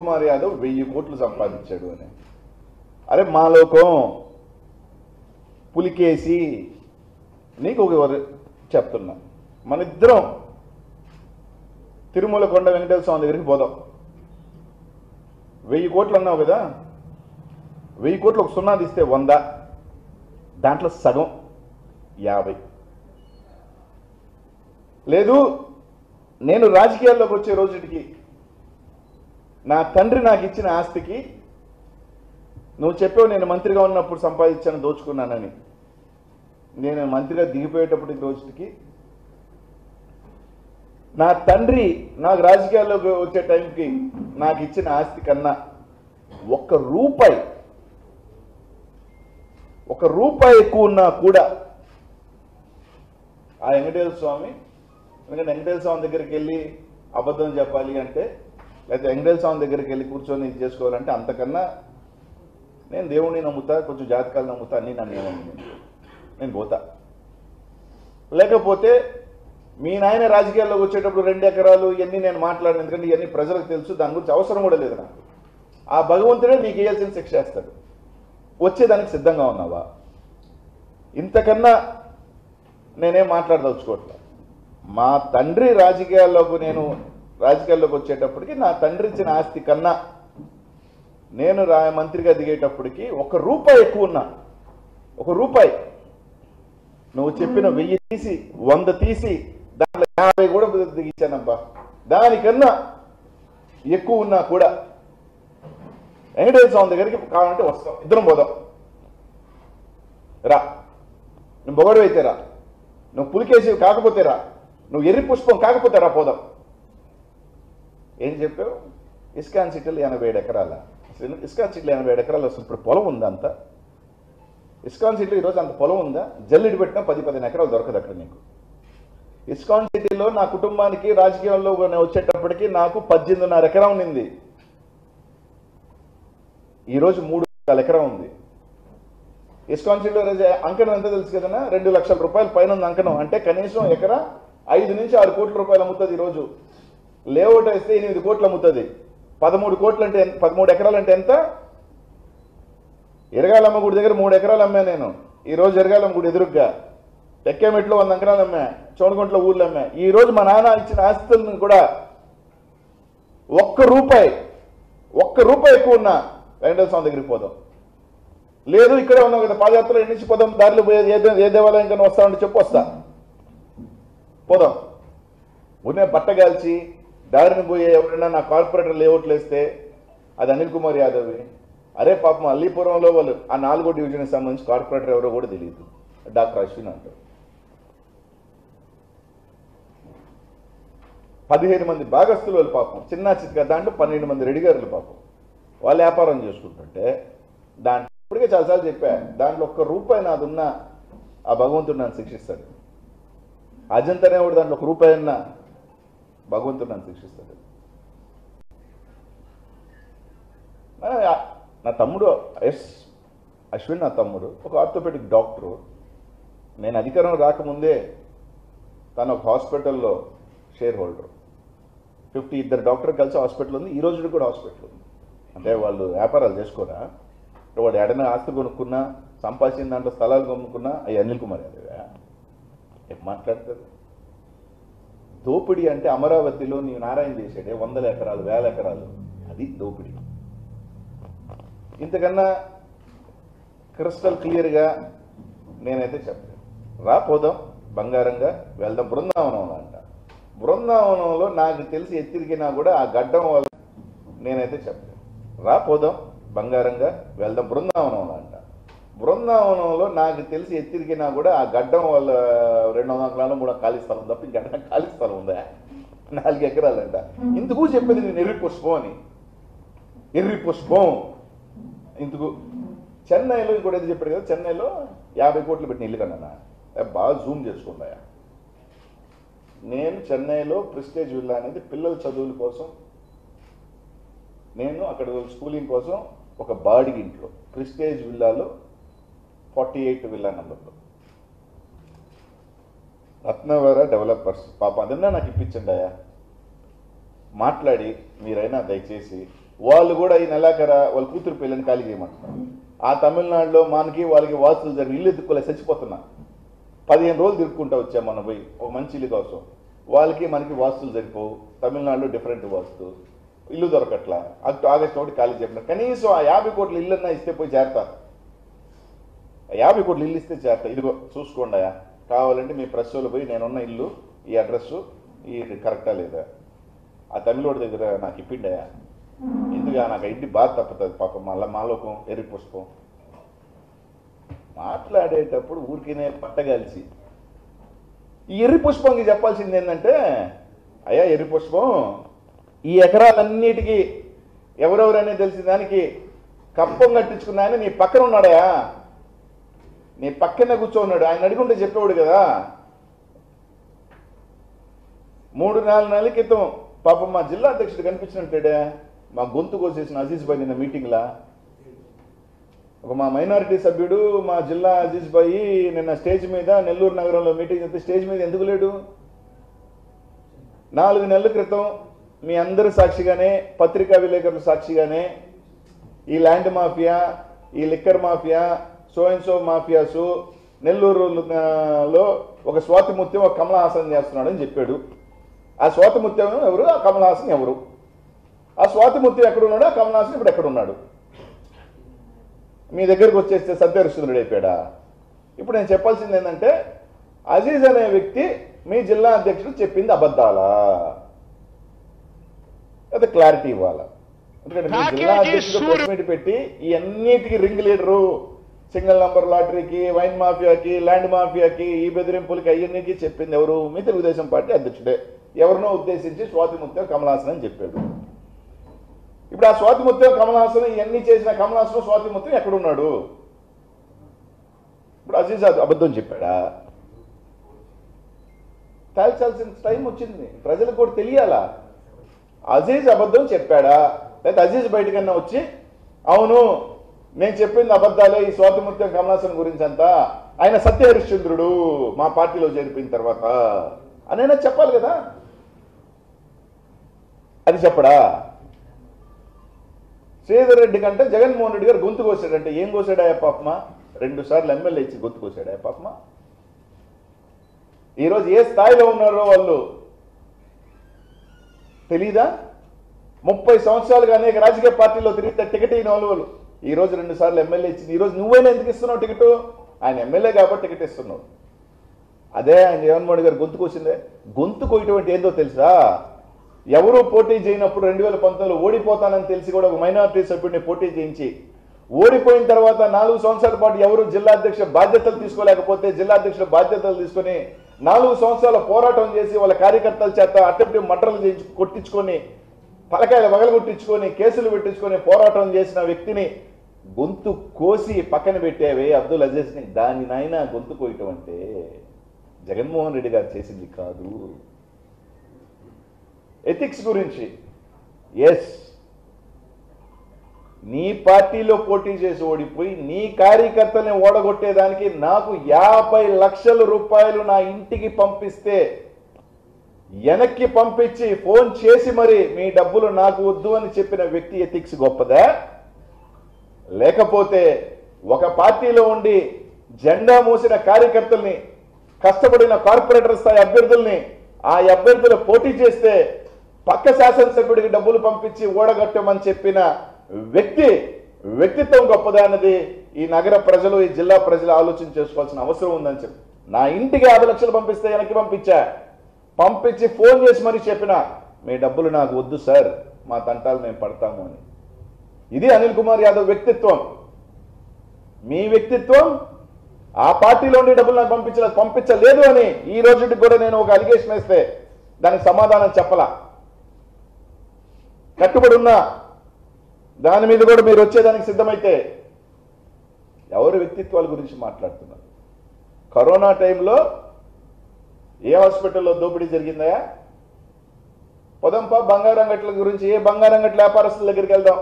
కుమార్ యాదవ్ వెయ్యి కోట్లు సంపాదించాడు అని. అరే మా లోకం పులికేసి నీకు ఒక చెప్తున్నా. మన ఇద్దరం తిరుమల కొండ వెంకటేశ్వర స్వామి దగ్గరికి పోదాం. వెయ్యి కోట్లు అన్నావు కదా? వెయ్యి కోట్లు ఒక సున్నా తీస్తే వంద. దాంట్లో సగం యాభై. లేదు నేను రాజకీయాల్లోకి వచ్చే రోజుకి నా తండ్రి నాకు ఇచ్చిన ఆస్తికి నువ్వు చెప్పావు నేను మంత్రిగా ఉన్నప్పుడు సంపాదించాను దోచుకున్నానని. నేను మంత్రిగా దిగిపోయేటప్పుడు దోచుకి నా తండ్రి నాకు రాజకీయాల్లోకి వచ్చే టైంకి నాకు ఇచ్చిన ఆస్తి కన్నా ఒక్క రూపాయి ఒక రూపాయి ఎక్కువ ఉన్నా కూడా ఆ వెంకటేశ్వర స్వామి ఎందుకంటే వెంకటేశ్వర స్వామి దగ్గరికి వెళ్ళి అబద్ధం చెప్పాలి అంటే లేకపోతే వెంకటేశ్వర స్వామి దగ్గరికి వెళ్ళి కూర్చొని ఇది చేసుకోవాలంటే అంతకన్నా నేను దేవుణ్ణి నమ్ముతా కొంచెం జాతకాలు నమ్ముతా అన్నీ నన్ను నేను పోతా. లేకపోతే మీ నాయన రాజకీయాల్లోకి వచ్చేటప్పుడు రెండు ఎకరాలు ఇవన్నీ నేను మాట్లాడను ఎందుకంటే ఇవన్నీ ప్రజలకు తెలుసు దాని గురించి అవసరం కూడా లేదు నాకు. ఆ భగవంతుడే నీకు వేయాల్సిన శిక్ష వేస్తాడు. వచ్చేదానికి సిద్ధంగా ఉన్నావా? ఇంతకన్నా నేనేం మాట్లాడదలుచుకోవట్లే. మా తండ్రి రాజకీయాల్లోకి నేను రాజకీయాల్లోకి వచ్చేటప్పటికి నా తండ్రి ఇచ్చిన ఆస్తి కన్నా నేను రా మంత్రిగా దిగేటప్పటికి ఒక రూపాయి ఎక్కువ ఉన్నా. ఒక రూపాయి. నువ్వు చెప్పిన వెయ్యి తీసి వంద తీసి దాంట్లో యాభై కూడా దిగించానబ్బా దానికన్నా ఎక్కువ ఉన్నా కూడా వెంకటేశ్వర స్వామి దగ్గరికి కావాలంటే వస్తాం. ఇద్దరం పోదాం. రా. నువ్వు బొగడు అయితే రా. నువ్వు పులికేసి కాకపోతే రా. నువ్వు ఎర్రి పుష్పం కాకపోతే రా పోదాం. ఏం చెప్పావు? ఇస్కాన్ సిటీలో ఎనభై ఏడు ఎకరాల? ఇస్కాన్ సిటీలో ఎనభై ఏడు ఎకరాలు అసలు ఇప్పుడు పొలం ఉందా అంత? ఇస్కాన్ సిటీలో ఈరోజు అంత పొలం ఉందా? జల్లిడి పెట్టినా పది పదిహేను ఎకరాలు దొరకదు అక్కడ నీకు. ఇస్కాన్ సిటీలో నా కుటుంబానికి రాజకీయాల్లో వచ్చేటప్పటికి నాకు పద్దెనిమిదిన్నర ఎకరం ఉన్నింది. ఈరోజు మూడు వందల ఎకరం ఉంది. ఇస్కాన్ సిటీలో అంకణం ఎంత తెలుసు కదనా రెండు లక్షల రూపాయలు పైన ఉంది అంకణం. అంటే కనీసం ఎకరా ఐదు నుంచి ఆరు కోట్ల రూపాయలు అమ్ముతుంది ఈరోజు లేఅవుట్ వేస్తే ఎనిమిది కోట్లు అమ్ముతుంది. పదమూడు కోట్లు అంటే పదమూడు ఎకరాలు అంటే ఎంత? ఎరగాలమ్మ గుడి దగ్గర మూడు ఎకరాలు అమ్మా నేను. ఈరోజు ఎరగాలమ్మ గుడి ఎదురుగ్గా. ఎక్కేమెట్లో వంద ఎకరాలు అమ్మా. చోడగుంట్లో ఊళ్ళు అమ్మా. ఈ రోజు మా నాన్న ఇచ్చిన ఆస్తులను కూడా ఒక్క రూపాయి ఒక్క రూపాయి ఎక్కువ ఉన్నా వెంకటేశ్వర స్వామి దగ్గరికి పోదాం. లేదు ఇక్కడే ఉన్నాం కదా. పాదయాత్ర నుంచి పోదాం? దారిలో పోయే ఏ ఏ దేవాలయం కానీ వస్తామంటే చెప్పు వస్తా. పోదాం. ఉదయం బట్ట కాల్చి దారిని పోయే ఎవరైనా నా కార్పొరేటర్ లేఅవుట్లు వేస్తే అది అనిల్ కుమార్ యాదవ్ అరే పాపం అల్లీపురంలో వాళ్ళు ఆ నాలుగో డివిజన్కి సంబంధించి కార్పొరేటర్ ఎవరో కూడా తెలియదు. డాక్టర్ అశ్విన్ అంటారు. పదిహేను మంది భాగస్తులు వాళ్ళు పాపం. చిన్న చిత్క దాంట్లో పన్నెండు మంది రెడిగారులు పాపం. వాళ్ళు వ్యాపారం చేసుకుంటుంటే దాంట్లో ఇప్పటికే చాలాసార్లు చెప్పా దాంట్లో ఒక్క రూపాయి నాదున్నా ఆ భగవంతుడు నన్ను శిక్షిస్తాడు. అజంతనే కూడా దాంట్లో ఒక రూపాయి ఉన్నా భగవంతుడు నన్ను శిక్షిస్తాడు నా తమ్ముడు ఎస్ అశ్విన్ నా తమ్ముడు ఒక ఆర్థోపెడిక్ డాక్టరు. నేను అధికారం రాకముందే తను ఒక హాస్పిటల్లో షేర్ హోల్డర్. ఫిఫ్టీ ఇద్దరు డాక్టర్ కలిసి హాస్పిటల్ ఉంది ఈ రోజు కూడా హాస్పిటల్ ఉంది. అంటే వాళ్ళు వ్యాపారాలు చేసుకోరా? వాడు ఎడన ఆస్తి కొనుక్కున్నా సంపాదించిన దాంట్లో స్థలాలు కొనుక్కున్నా అవి అనిల్ కుమార్ యాదవా ఏం మాట్లాడతారు? దోపిడీ అంటే అమరావతిలో నీవు నారాయణ చేశాడే వందల ఎకరాలు వేల ఎకరాలు. అది దోపిడీ. ఇంతకన్నా క్రిస్టల్ క్లియర్గా నేనైతే చెప్పాను రాపోదాం బంగారంగా వెళ్దాం. బృందావనంలో అంట. బృందావనంలో నాకు తెలిసి ఎత్తిరిగినా కూడా ఆ గడ్డం వల్ల నేనైతే చెప్పాను రాపోదాం బంగారంగా వెళ్దాం. బృందావనంలో అంట. బృందావనంలో నాకు తెలిసి ఎత్తిరికినా కూడా ఆ గడ్డం వల్ల రెండు వందల ఎకరాలు మూడు ఖాళీ స్థలం తప్ప ఇంకెక్కడ ఖాళీ స్థలం ఉందా? నాలుగు ఎకరాలంట. ఇందుకు చెప్పేది నేను ఎర్రి పుష్పం అని? ఎర్రి పుష్పం. ఇందుకు చెన్నైలో ఇంకోటి ఏదో చెప్పాడు కదా చెన్నైలో యాభై కోట్లు పెట్టిన ఇల్లు కన్నా బాగా జూమ్ చేసుకున్నాయా నేను చెన్నైలో ప్రిస్టేజ్ విల్లా అనేది పిల్లల చదువుల కోసం నేను అక్కడ స్కూలింగ్ కోసం ఒక బాడిగింట్లో ప్రిస్టేజ్ విల్లాలో ఫార్టీ ఎయిట్ విల్లా నెంబర్లో రత్నవర డెవలపర్స్ పాప అదన్నా నాకు ఇప్పించండి అయ్యా? మాట్లాడి మీరైనా దయచేసి వాళ్ళు కూడా ఈ నెలాఖర వాళ్ళ కూతురు పిల్లని ఖాళీ చేయమంటున్నారు. ఆ తమిళనాడులో మనకి వాళ్ళకి వాస్తులు జరిగి ఇల్లు ఎత్తుకోలే చచ్చిపోతున్నా. పదిహేను రోజులు తిరుక్కుంటా వచ్చాం మనం పోయి ఒక మంచి ఇల్లు కోసం. వాళ్ళకి మనకి వాస్తులు సరిపోవు తమిళనాడులో డిఫరెంట్ వాస్తు ఇల్లు దొరకట్లా. ఆగస్టు ఒకటి ఖాళీ చెప్పిన కనీసం ఆ యాభై కోట్ల ఇల్లన్నా ఇస్తే పోయి చేరతారు యాభై కోట్లు ఇల్లు ఇస్తే చేత ఇదిగో చూసుకోండి అయ్యా. కావాలంటే మీ ప్రెస్ వాళ్ళు పోయి నేనున్న ఇల్లు ఈ అడ్రస్ ఇది కరెక్టా లేదా? ఆ తమిళోడి దగ్గర నాకు ఇప్పిండయా ఎందుకు నాకు ఇంటి బాధ తప్పుతుంది పాపం. మళ్ళీ మాలోకం ఎరుపు పుష్పం. మాట్లాడేటప్పుడు ఊరికినే పట్టగాల్చి ఈ ఎర్రి పుష్పంకి చెప్పాల్సింది ఏంటంటే అయ్యా ఎర్రి పుష్పం ఈ ఎకరాలన్నిటికీ ఎవరెవరనే తెలిసిన దానికి కప్పం కట్టించుకున్నాయని నీ పక్కన ఉన్నాడయా నీ పక్కనే కూర్చోన్నాడు. ఆయన అడుగుంటే చెప్పేవాడు కదా. మూడు నాలుగు నెలల క్రితం పాపం మా జిల్లా అధ్యక్షుడు కనిపించినట్టేడే మా గొంతు కోసేసిన అజీజ్ భాయ్ నిన్న మీటింగ్లా. ఒక మా మైనారిటీ సభ్యుడు మా జిల్లా అజీజ్ భాయ్ నిన్న స్టేజ్ మీద నెల్లూరు నగరంలో మీటింగ్ చేస్తే స్టేజ్ మీద ఎందుకు లేడు? నాలుగు నెలల క్రితం మీ అందరి సాక్షిగానే పత్రికా విలేకరుల సాక్షిగానే ఈ ల్యాండ్ మాఫియా ఈ liquor mafia so and so మాఫియాసు Nellore ఆ, లో ఒక స్వాతి ముత్యం ఒక కమల హాసన్ చేస్తున్నాడని చెప్పాడు. ఆ స్వాతి ముత్యం ఎవరు? ఆ కమల హాసన్ ఎవరు? ఆ స్వాతి ముత్యం ఎక్కడున్నాడు ఆ కమల హాసన్ ఇప్పుడు ఎక్కడున్నాడు మీ దగ్గరకు వచ్చేస్తే సత్యహరిశ్చంద్రుడు అయిపోయాడా? ఇప్పుడు నేను చెప్పాల్సింది ఏంటంటే అజీజ్ అనే వ్యక్తి మీ జిల్లా అధ్యక్షుడు చెప్పింది అబద్ధాలా? అది క్లారిటీ ఇవ్వాలా? ఎందుకంటే మీ జిల్లా అధ్యక్షుడు పెట్టి ఈ అన్నిటికీ రింగ్ లీడరు సింగిల్ నంబర్ లాటరీకి వైన్ మాఫియాకి ల్యాండ్ మాఫియాకి ఈ బెదిరింపులకి అయ్యన్నికి చెప్పింది ఎవరు? మీ తెలుగుదేశం పార్టీ అధ్యక్షుడే. ఎవరినో ఉద్దేశించి స్వాతిముత్యం కమలాసన్ అని చెప్పాడు. ఇప్పుడు ఆ స్వాతిముత్యం కమలాసన్ ఇవన్నీ చేసిన కమలాసనం స్వాతిముత్యం ఎక్కడున్నాడు? ఇప్పుడు అజీజ్ అబద్ధం చెప్పాడా? తేల్చాల్సిన టైం వచ్చింది. ప్రజలకు కూడా తెలియాలా? అజీజ్ అబద్ధం చెప్పాడా? లేదా అజీజ్ బయటకన్నా వచ్చి అవును నేను చెప్పింది అబద్ధాలే ఈ స్వాతిముత్యం కమలాసన్ గురించి అంతా ఆయన సత్య హరిశ్చంద్రుడు మా పార్టీలో చేరిపోయిన తర్వాత. అనైనా చెప్పాలి కదా? అది చెప్పడా? శ్రీధర్ రెడ్డి కంటే జగన్మోహన్ రెడ్డి గారు గొంతు కోసాడంటే ఏం కోసాడా పాపమా? రెండు సార్లు ఎమ్మెల్యే ఇచ్చి గొంతు కోసాడా పాపమా? ఈరోజు ఏ స్థాయిలో ఉన్నారో వాళ్ళు? తెలీదా? ముప్పై సంవత్సరాలుగా అనేక రాజకీయ పార్టీలో తిరిగితే టికెట్ అయిన వాళ్ళు. ఈ రోజు రెండు సార్లు ఎమ్మెల్యే ఇచ్చింది. ఈ రోజు నువ్వైనా ఎందుకు ఇస్తున్నావు టికెట్? ఆయన ఎమ్మెల్యే కాబట్టి టికెట్ ఇస్తున్నావు అదే ఆయన జగన్మోహన్ గారు గొంతు వచ్చిందే గొంతు ఇటువంటి ఏందో తెలుసా? ఎవరు పోటీ చేయనప్పుడు రెండు వేల పంతొమ్మిదిలో ఓడిపోతానని తెలిసి కూడా ఒక మైనారిటీ సభ్యుడిని పోటీ చేయించి ఓడిపోయిన తర్వాత నాలుగు సంవత్సరాల పాటు ఎవరు జిల్లా అధ్యక్ష బాధ్యతలు తీసుకోలేకపోతే జిల్లా అధ్యక్షుల బాధ్యతలు తీసుకొని నాలుగు సంవత్సరాల పోరాటం చేసి వాళ్ళ కార్యకర్తల చేత అట్టెంప్ట్ మటర్లు చేయించి కొట్టించుకొని పలకాయలు వగలగొట్టించుకొని కేసులు పెట్టించుకొని పోరాటం చేసిన వ్యక్తిని గొంతు కోసి పక్కన పెట్టేవే అబ్దుల్ అజీజ్ని. దాని నాయన గొంతు కోయటం అంటే జగన్మోహన్ రెడ్డి గారు చేసింది కాదు. ఎథిక్స్ గురించి. ఎస్ నీ పార్టీలో పోటీ చేసి ఓడిపోయి నీ కార్యకర్తల్ని ఓడగొట్టేదానికి నాకు యాభై లక్షల రూపాయలు నా ఇంటికి పంపిస్తే వెనక్కి పంపించి ఫోన్ చేసి మరి మీ డబ్బులు నాకు వద్దు అని చెప్పిన వ్యక్తి ఎథిక్స్ గొప్పదా? లేకపోతే ఒక పార్టీలో ఉండి జెండా మూసిన కార్యకర్తల్ని కష్టపడిన కార్పొరేటర్ స్థాయి అభ్యర్థుల్ని ఆ అభ్యర్థులు పోటీ చేస్తే పక్క శాసనసభ్యుడికి డబ్బులు పంపించి ఓడగట్టమని చెప్పిన వ్యక్తి వ్యక్తిత్వం గొప్పదా అన్నది ఈ నగర ప్రజలు ఈ జిల్లా ప్రజలు ఆలోచన చేసుకోవాల్సిన అవసరం ఉందని చెప్పి. నా ఇంటికి యాభై లక్షలు పంపిస్తే వెనక్కి పంపించా? పంపించి ఫోన్ చేసి మరీ చెప్పిన మీ డబ్బులు నాకు వద్దు సార్ మా తంటాలు మేము పడతాము అని. ఇది అనిల్ కుమార్ యాదవ్ వ్యక్తిత్వం. మీ వ్యక్తిత్వం? ఆ పార్టీలో ఉండే డబ్బులు నాకు పంపించలేదు పంపించలేదు అని ఈ రోజుకి కూడా నేను ఒక అలిగేషన్ వేస్తే దానికి సమాధానం చెప్పలా. కట్టుబడి ఉన్నా దాని మీద కూడా మీరు వచ్చేదానికి సిద్ధమైతే ఎవరి వ్యక్తిత్వాల గురించి మాట్లాడుతున్నారు? కరోనా టైంలో ఏ హాస్పిటల్లో దోపిడీ జరిగిందా పొదంపా బంగారం గట్ల గురించి ఏ బంగారం గట్ల వ్యాపారస్తుల దగ్గరికి వెళ్దాం.